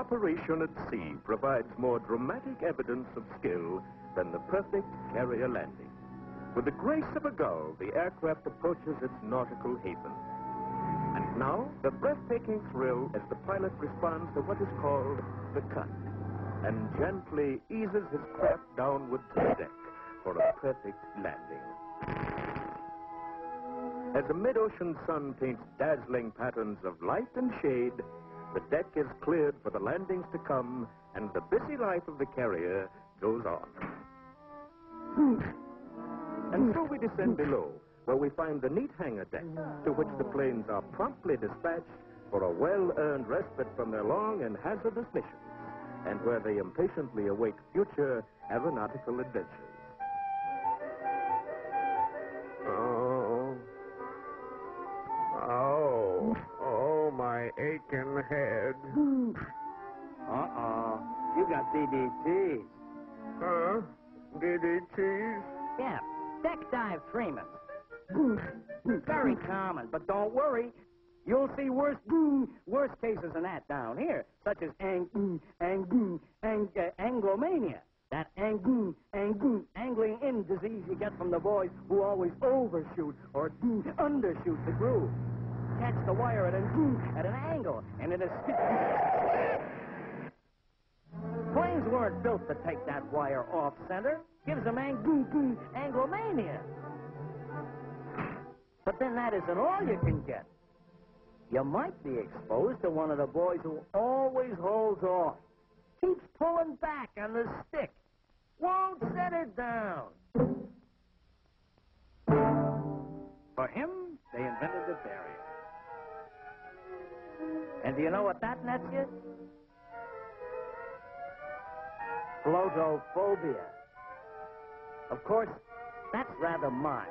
operation at sea provides more dramatic evidence of skill than the perfect carrier landing. With the grace of a gull, the aircraft approaches its nautical haven. And now, the breathtaking thrill as the pilot responds to what is called the cut and gently eases his craft downward to the deck for a perfect landing. As the mid-ocean sun paints dazzling patterns of light and shade, the deck is cleared for the landings to come, and the busy life of the carrier goes on. And so we descend below, where we find the neat hangar deck, to which the planes are promptly dispatched for a well-earned respite from their long and hazardous missions, and where they impatiently await future aeronautical adventures. Head. Uh-oh. You got DDTs. Huh? DDTs? Yeah, deck dive tremens. Very common, but don't worry. You'll see worse, worse cases than that down here, such as ang, ang, ang, uh, anglomania. That ang, ang, angling in disease you get from the boys who always overshoot or undershoot the groove. Catch the wire at an, at an angle, and it is. Planes weren't built to take that wire off center. Gives them ang, anglomania. But then that isn't all you can get. You might be exposed to one of the boys who always holds off, keeps pulling back on the stick, won't set it down. For him, they invented the barrier. And do you know what that nets you? Flotophobia. Of course, that's rather mild.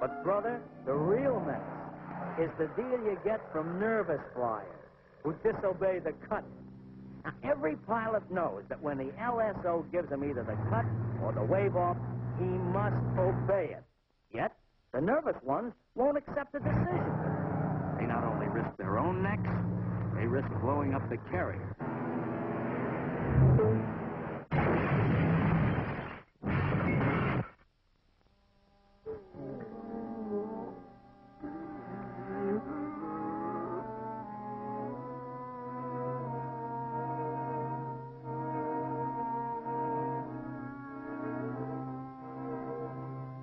But, brother, the real menace is the deal you get from nervous flyers who disobey the cut. Now, every pilot knows that when the LSO gives him either the cut or the wave off, he must obey it. Yet, the nervous ones won't accept the decision. They not only risk their own necks, they risk blowing up the carrier.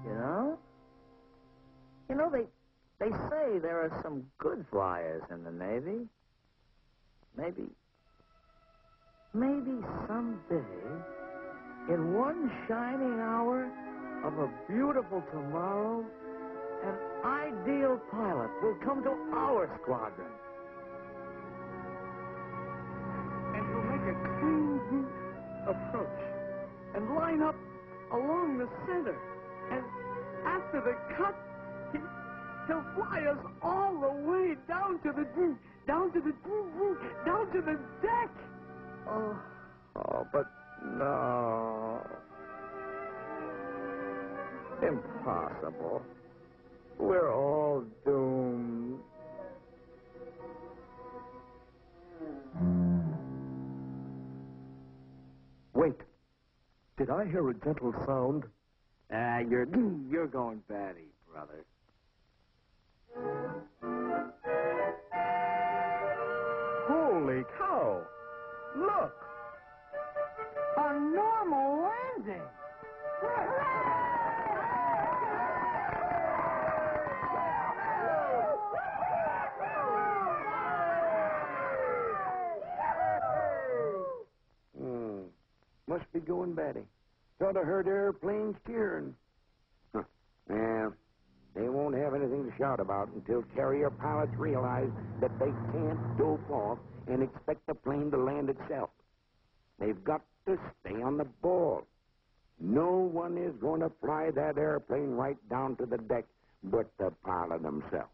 You know? You know, they they say there are some good flyers in the Navy. Maybe maybe someday, in one shining hour of a beautiful tomorrow, an ideal pilot will come to our squadron. And he'll make a clean approach and line up along the center. And after the cut, he, he'll fly us all the way down to the deep, down to the down to the deck. Oh, oh, but no. Impossible. We're all doomed. Wait. Did I hear a gentle sound? Ah, you're you're going batty, brother. Holy cow! Look! A normal landing. Hmm. Must be going batty. Thought I heard airplanes cheering. Huh. Yeah, they won't have anything to shout about until carrier pilots realize that they can't dope off and expect the plane to land itself. They've got to stay on the ball. No one is going to fly that airplane right down to the deck but the pilot himself.